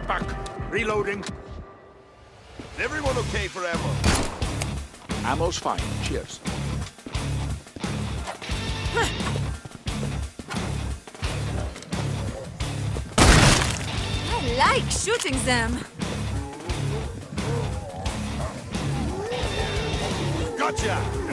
my back. Reloading. Everyone okay for ammo? Ammo's fine. Cheers. I like shooting them. Gotcha!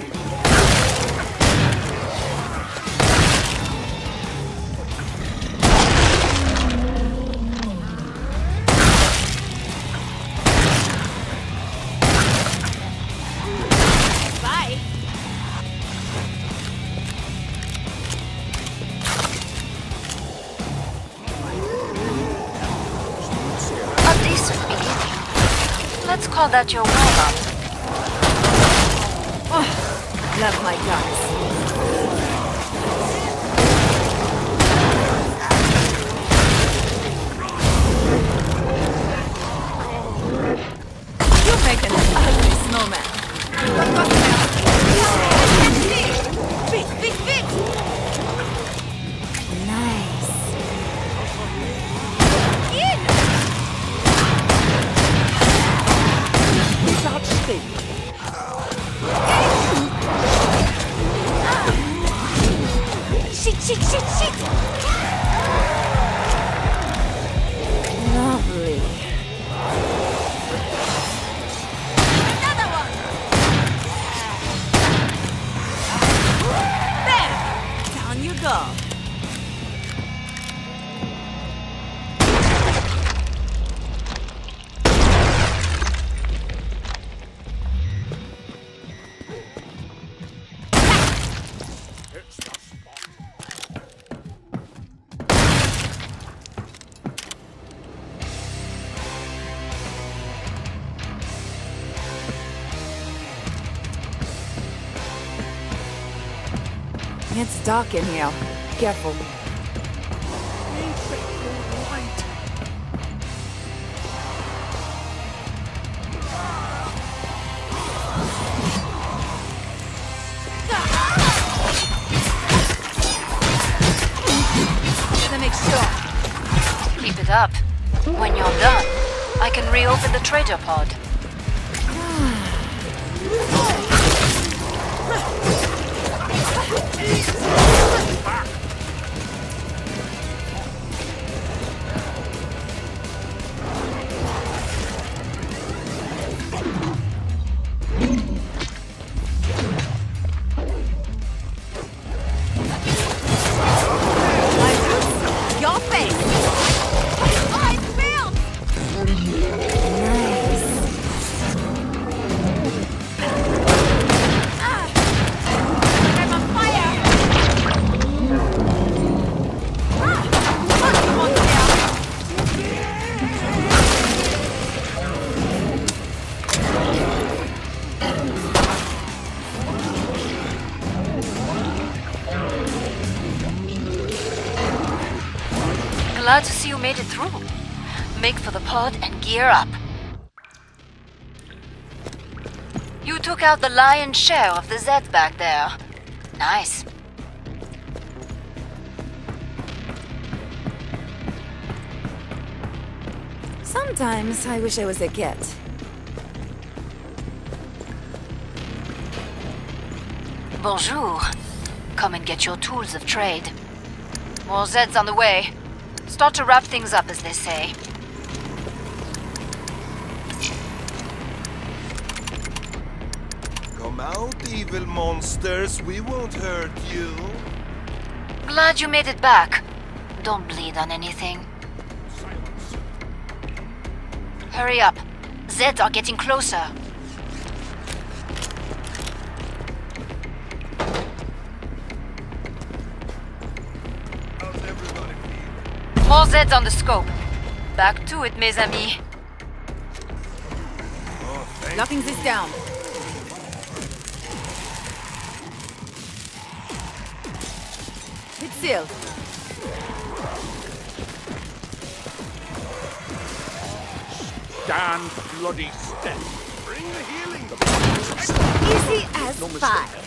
Beginning. Let's call your warm-up. Love It's dark in here. Careful. Keep it up. When you're done, I can reopen the trader pod. Gear up. You took out the lion's share of the Zeds back there. Nice. Sometimes I wish I was a kid. Bonjour. Come and get your tools of trade. More Zeds on the way. Start to wrap things up, as they say. Come out, evil monsters. We won't hurt you. Glad you made it back. Don't bleed on anything. Hurry up. Zeds are getting closer. How's everybody? More Zeds on the scope. Back to it, mes amis. Oh, thank Locking this down. It's. Stand bloody step. Bring the healing. Easy as pie.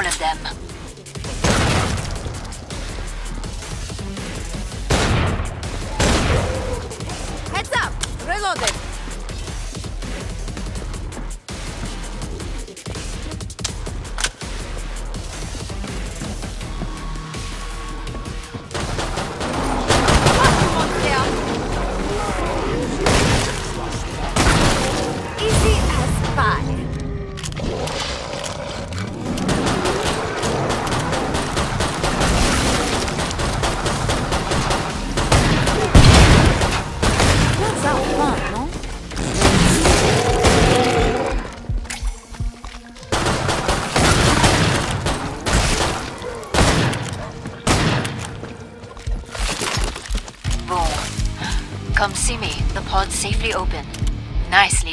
All of them.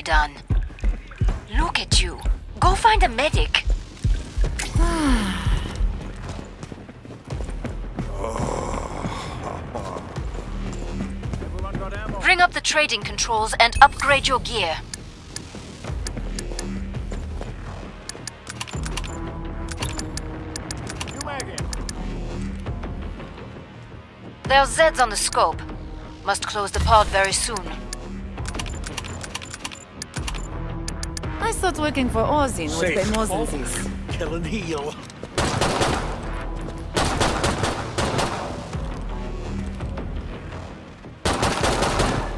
Done. Look at you. Go find a medic. Bring up the trading controls and upgrade your gear. There's Zeds on the scope. Must close the pod very soon. Thought working for Horzine would pay more than this. Kill and heal.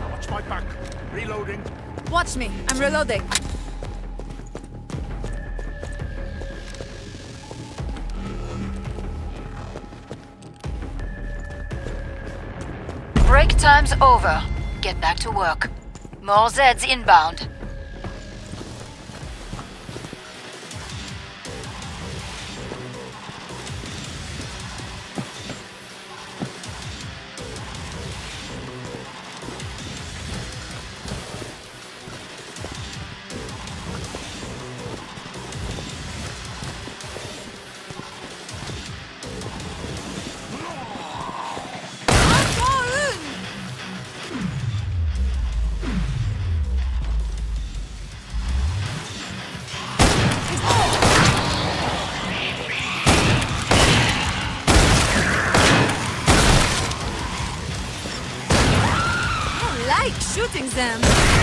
Watch my back. Reloading. Watch me, I'm reloading. Break time's over. Get back to work. More Zeds inbound. Them.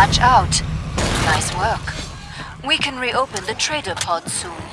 Batch out. Nice work. We can reopen the trader pod soon.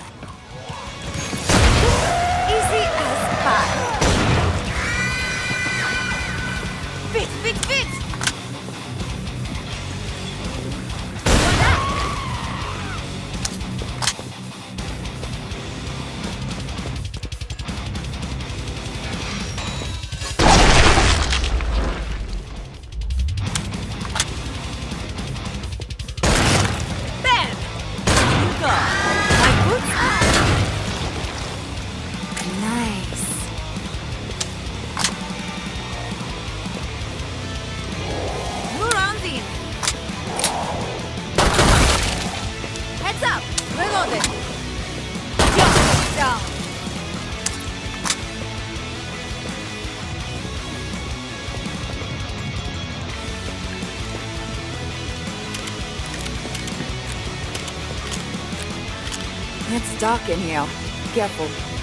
Dark in here. Careful.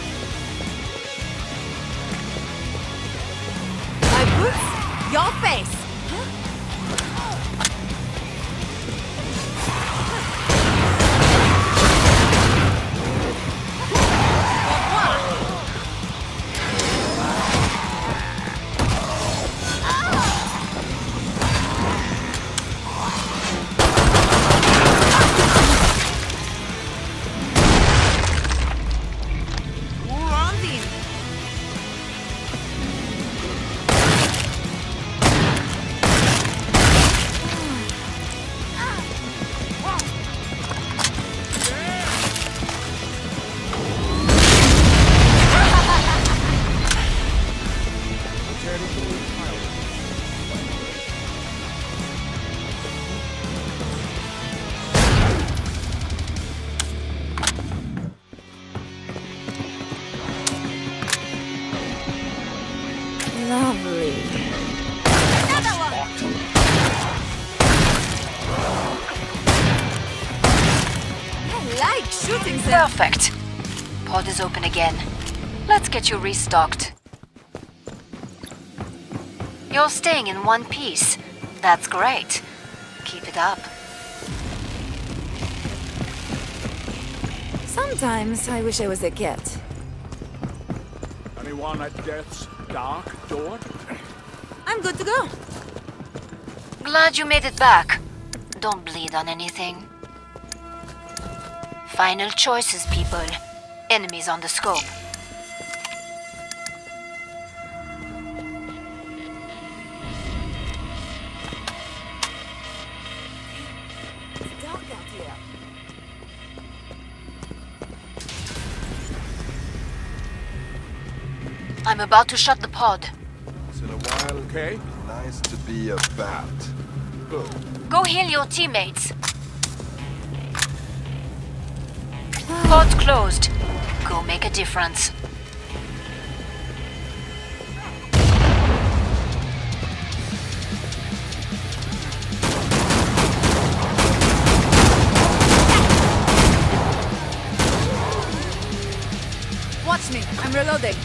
Get you restocked. You're staying in one piece. That's great. Keep it up. Sometimes I wish I was a cat. Anyone at death's dark door? I'm good to go. Glad you made it back. Don't bleed on anything. Final choices, people. Enemies on the scope. I'm about to shut the pod. Is it a while, okay? Nice to be a bat. Good. Go heal your teammates. Pod's closed. Go make a difference. Watch me. I'm reloading.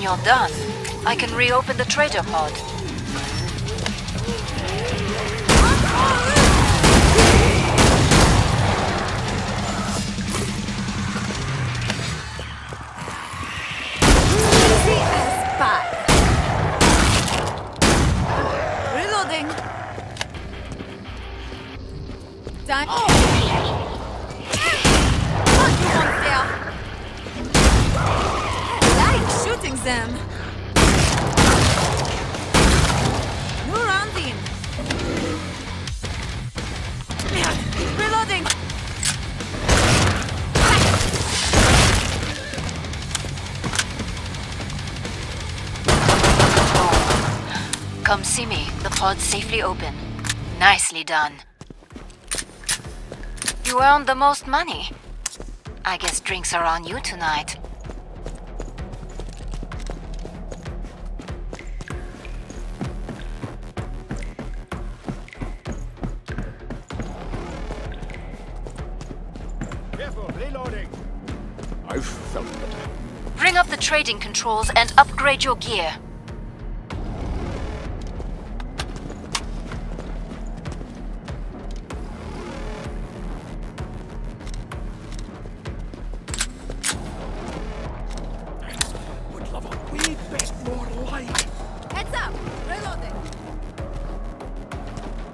When you're done, I can reopen the trader pod. Easy as pie. Reloading. Done. What me. The pod's safely open. Nicely done. You earned the most money. I guess drinks are on you tonight. Careful, reloading. I've felt it. Bring up the trading controls and upgrade your gear.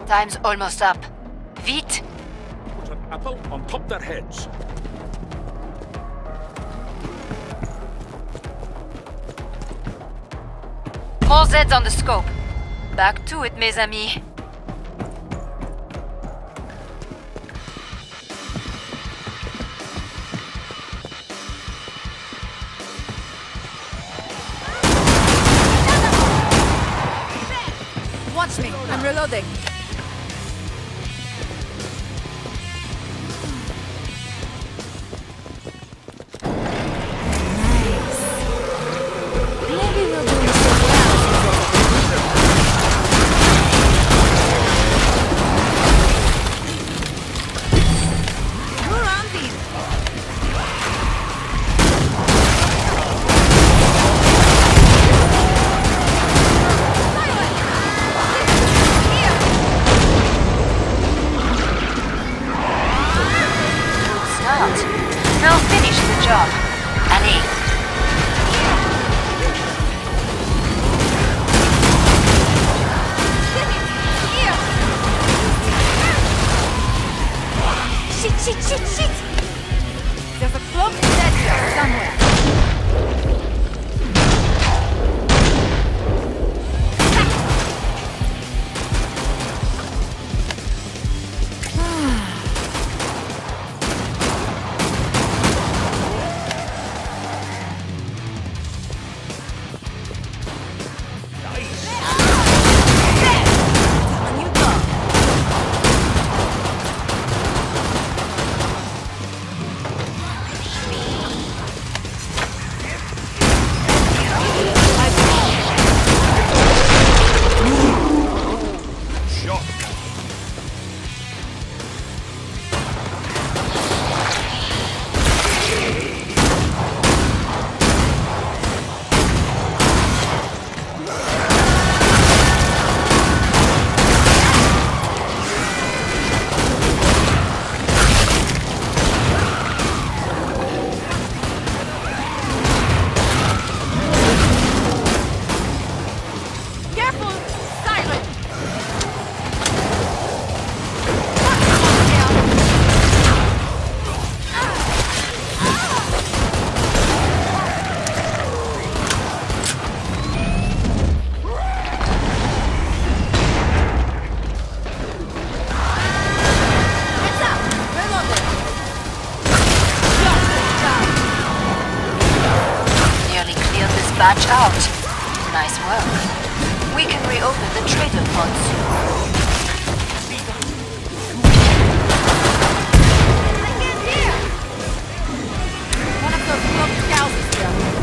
Time's almost up. Vite! Put an apple on top their heads. More Zeds on the scope. Back to it, mes amis. Batch out. Nice work. We can reopen the trader pod soon. One of those cows is here.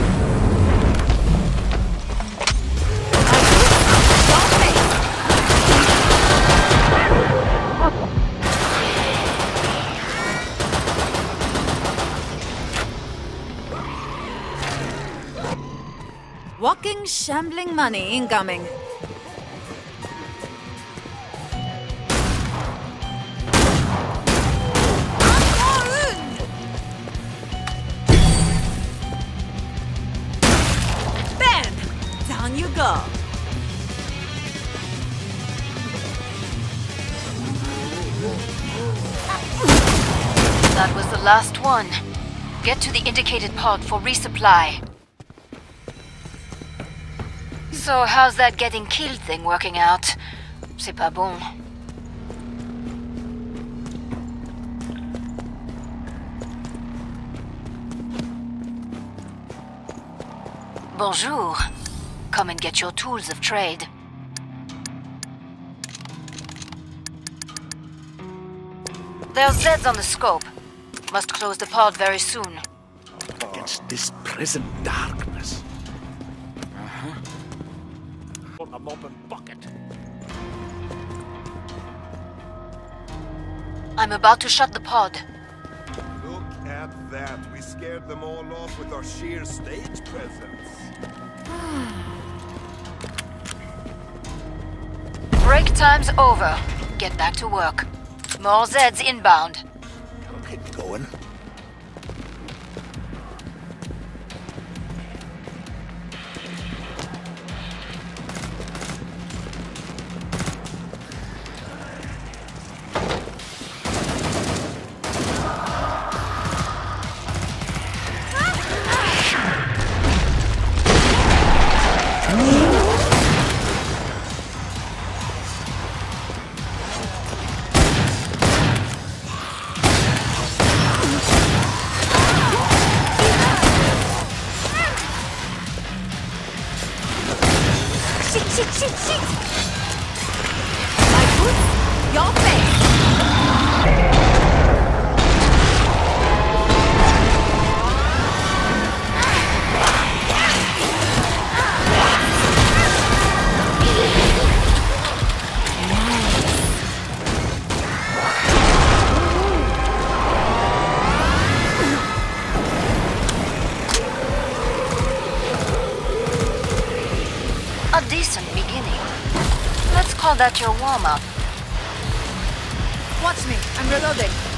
Shambling, shambling money incoming. Bam! Down you go. That was the last one. Get to the indicated pod for resupply. So, how's that getting killed thing working out? C'est pas bon. Bonjour. Come and get your tools of trade. There's Zeds on the scope. Must close the pod very soon. Against this present darkness. Mop and bucket. I'm about to shut the pod. Look at that. We scared them all off with our sheer stage presence. Break time's over. Get back to work. More Zeds inbound. I'll get going. Beginning. Let's call that your warm-up. Watch me, I'm reloading.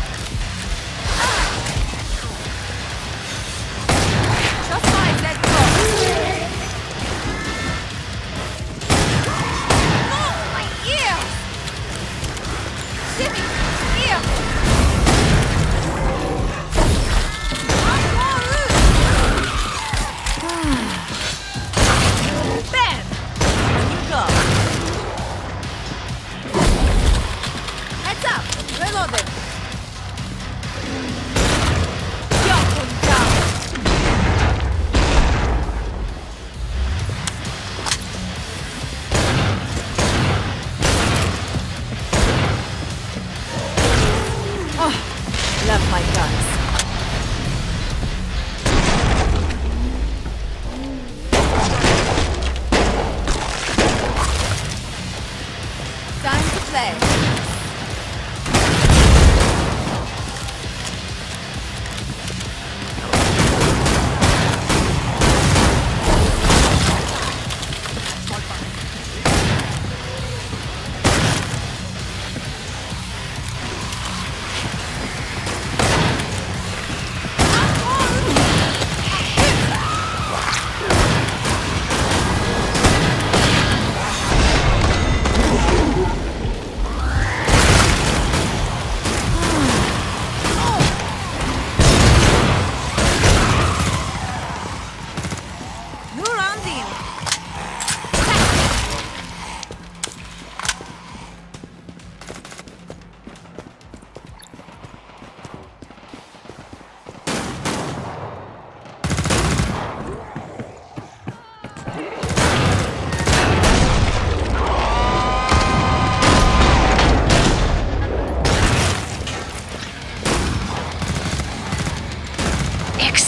Time to play.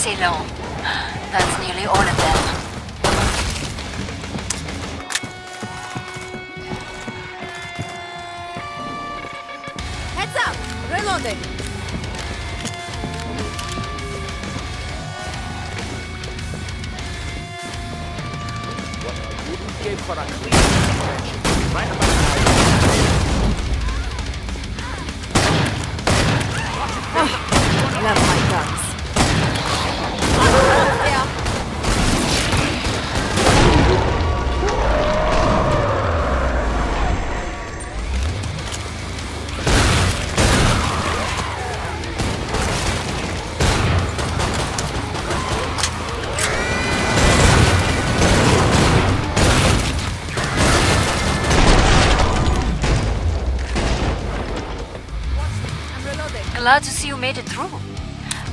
Excellent. That's nearly all of them. Heads up! Reloading! What gave for a clean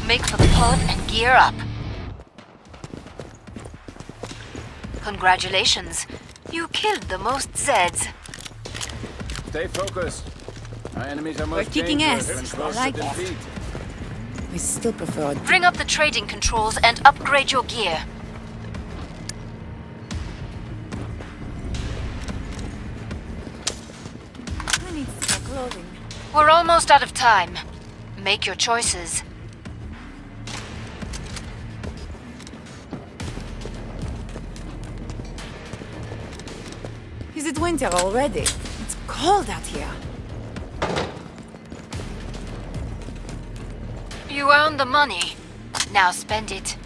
Make for the pod and gear up. Congratulations. You killed the most Zeds. Stay focused. Our enemies are most kicking dangerous ass. when I close like that. defeat. I still prefer Bring up the trading controls and upgrade your gear. I need some clothing. We're almost out of time. Make your choices. Is it winter already? It's cold out here. You earned the money. Now spend it.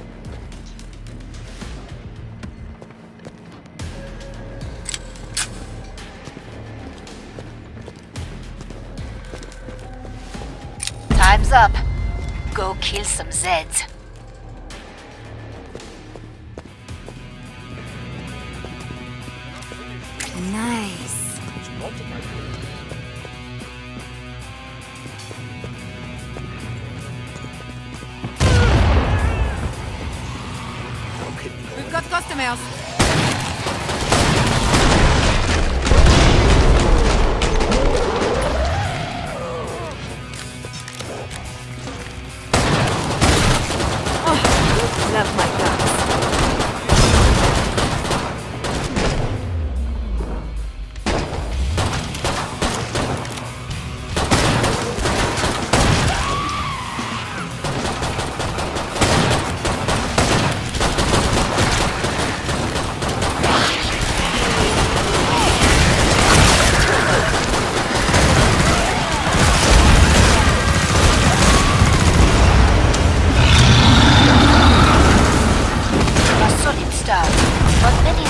Time's up. Go kill some Zeds. Nice. We've got customers.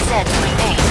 Zeds remain.